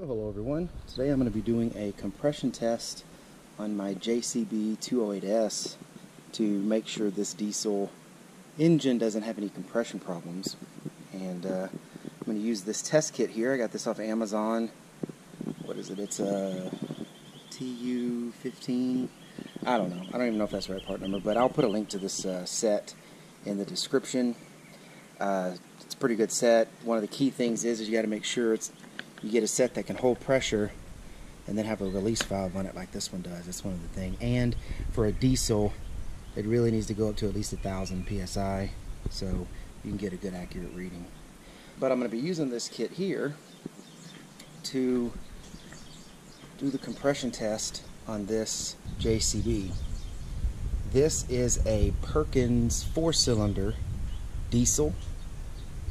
Hello everyone. Today I'm going to be doing a compression test on my JCB 208S to make sure this diesel engine doesn't have any compression problems. And uh, I'm going to use this test kit here. I got this off Amazon. What is it? It's a TU15. I don't know. I don't even know if that's the right part number, but I'll put a link to this uh, set in the description. Uh, it's a pretty good set. One of the key things is, is you got to make sure it's you get a set that can hold pressure and then have a release valve on it like this one does. That's one of the things. And for a diesel, it really needs to go up to at least a thousand psi so you can get a good accurate reading. But I'm going to be using this kit here to do the compression test on this JCB. This is a Perkins four-cylinder diesel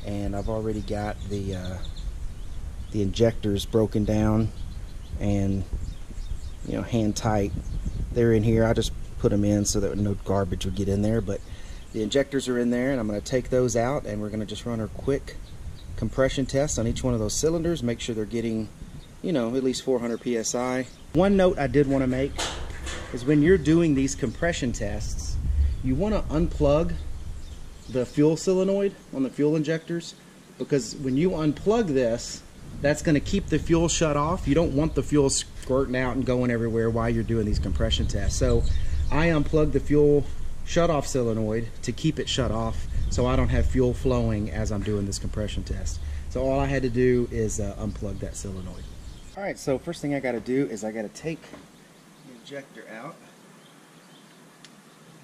and I've already got the uh, the injectors broken down and you know hand tight. They're in here. I just put them in so that no garbage would get in there but the injectors are in there and I'm going to take those out and we're going to just run a quick compression test on each one of those cylinders make sure they're getting you know at least 400 psi one note I did want to make is when you're doing these compression tests you want to unplug the fuel solenoid on the fuel injectors because when you unplug this that's going to keep the fuel shut off. You don't want the fuel squirting out and going everywhere while you're doing these compression tests. So I unplugged the fuel shut off solenoid to keep it shut off so I don't have fuel flowing as I'm doing this compression test. So all I had to do is uh, unplug that solenoid. All right, so first thing I got to do is I got to take the injector out.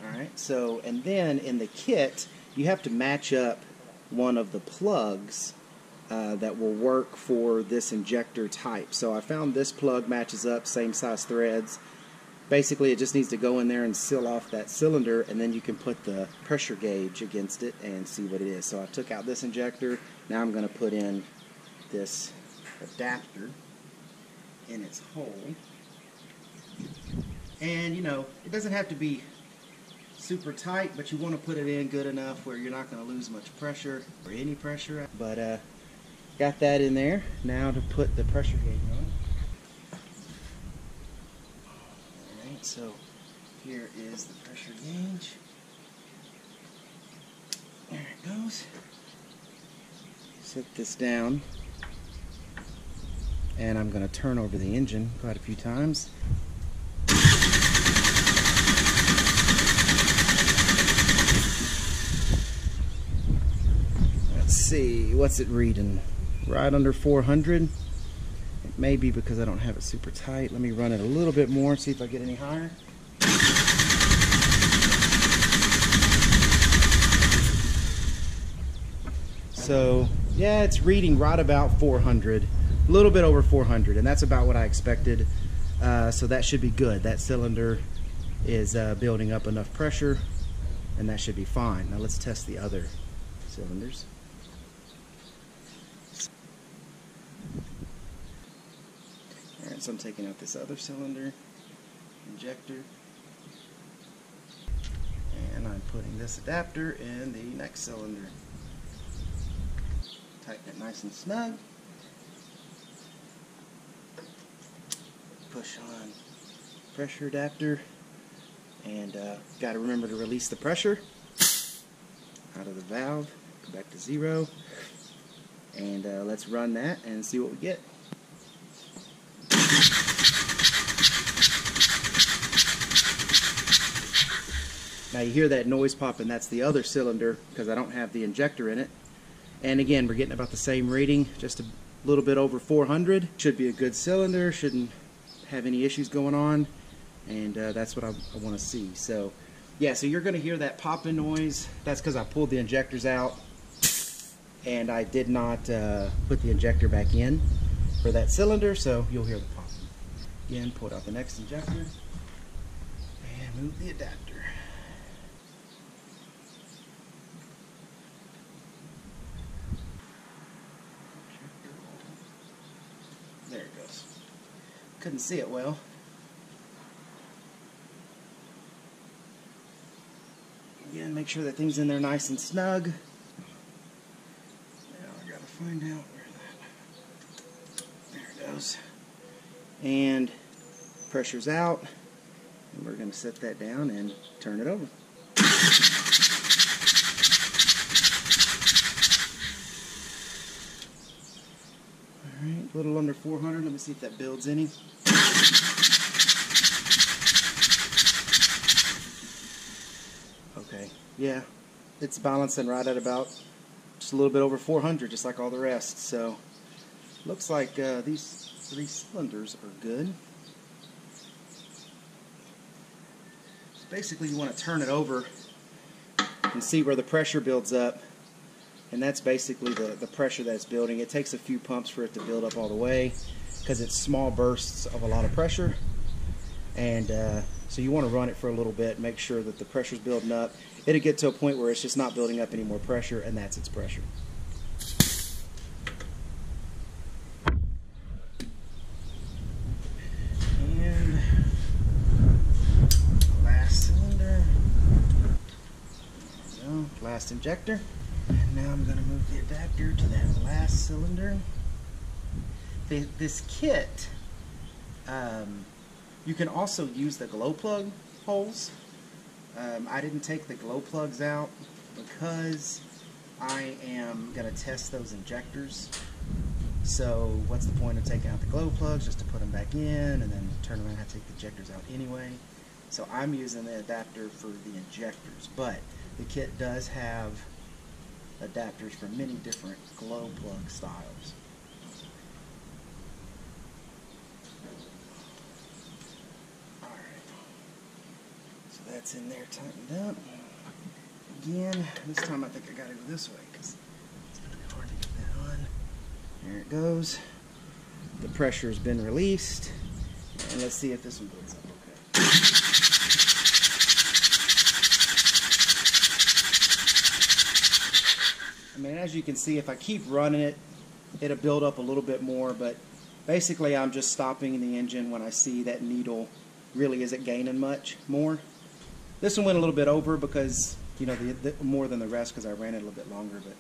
All right, so and then in the kit, you have to match up one of the plugs uh, that will work for this injector type. So I found this plug matches up, same size threads. Basically it just needs to go in there and seal off that cylinder and then you can put the pressure gauge against it and see what it is. So I took out this injector, now I'm going to put in this adapter in its hole. And you know, it doesn't have to be super tight, but you want to put it in good enough where you're not going to lose much pressure or any pressure. But uh, Got that in there. Now to put the pressure gauge on. Alright, so here is the pressure gauge. There it goes. Set this down. And I'm going to turn over the engine quite a few times. Let's see, what's it reading? Right under 400. It may be because I don't have it super tight. Let me run it a little bit more, and see if I get any higher. So, yeah, it's reading right about 400, a little bit over 400, and that's about what I expected. Uh, so that should be good. That cylinder is uh, building up enough pressure, and that should be fine. Now let's test the other cylinders. So I'm taking out this other cylinder, injector, and I'm putting this adapter in the next cylinder. Tighten it nice and snug. Push on pressure adapter, and uh, got to remember to release the pressure out of the valve, go back to zero, and uh, let's run that and see what we get. Now you hear that noise popping, that's the other cylinder because I don't have the injector in it. And again, we're getting about the same reading, just a little bit over 400. Should be a good cylinder, shouldn't have any issues going on. And uh, that's what I, I want to see. So yeah, so you're going to hear that popping noise. That's because I pulled the injectors out and I did not uh, put the injector back in for that cylinder, so you'll hear the popping. Again, pull out the next injector and move the adapter. Couldn't see it well. Again, make sure that thing's in there nice and snug. Now I gotta find out where that. There it goes. And pressure's out. And we're to set that down and turn it over. Alright, a little under 400. Let me see if that builds any. Okay, yeah, it's balancing right at about just a little bit over 400, just like all the rest. So, looks like uh, these three cylinders are good. So basically, you want to turn it over and see where the pressure builds up. And that's basically the, the pressure that's building. It takes a few pumps for it to build up all the way because it's small bursts of a lot of pressure. And uh, so you want to run it for a little bit, make sure that the pressure's building up. It'll get to a point where it's just not building up any more pressure, and that's its pressure. Last cylinder. Last injector. Now I'm going to move the adapter to that last cylinder. This kit um, you can also use the glow plug holes. Um, I didn't take the glow plugs out because I am going to test those injectors. So what's the point of taking out the glow plugs just to put them back in and then turn around and take the injectors out anyway. So I'm using the adapter for the injectors, but the kit does have adapters for many different glow plug styles. That's in there tightened up. Again, this time I think I got to go this way because it's to be hard to get that on. There it goes. The pressure has been released. And let's see if this one builds up okay. I mean, as you can see, if I keep running it, it'll build up a little bit more, but basically I'm just stopping the engine when I see that needle really isn't gaining much more. This one went a little bit over because, you know, the, the, more than the rest because I ran it a little bit longer, but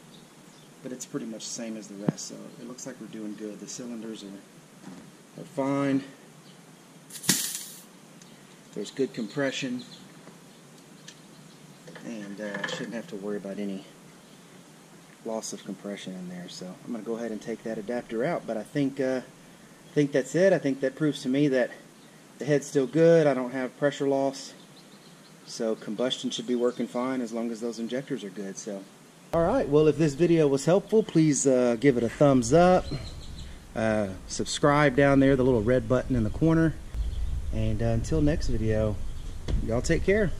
but it's pretty much the same as the rest. So it looks like we're doing good. The cylinders are, are fine. There's good compression. And uh, shouldn't have to worry about any loss of compression in there. So I'm going to go ahead and take that adapter out. But I think, uh, I think that's it. I think that proves to me that the head's still good. I don't have pressure loss. So combustion should be working fine as long as those injectors are good. So, all right. Well, if this video was helpful, please uh, give it a thumbs up. Uh, subscribe down there, the little red button in the corner. And uh, until next video, y'all take care.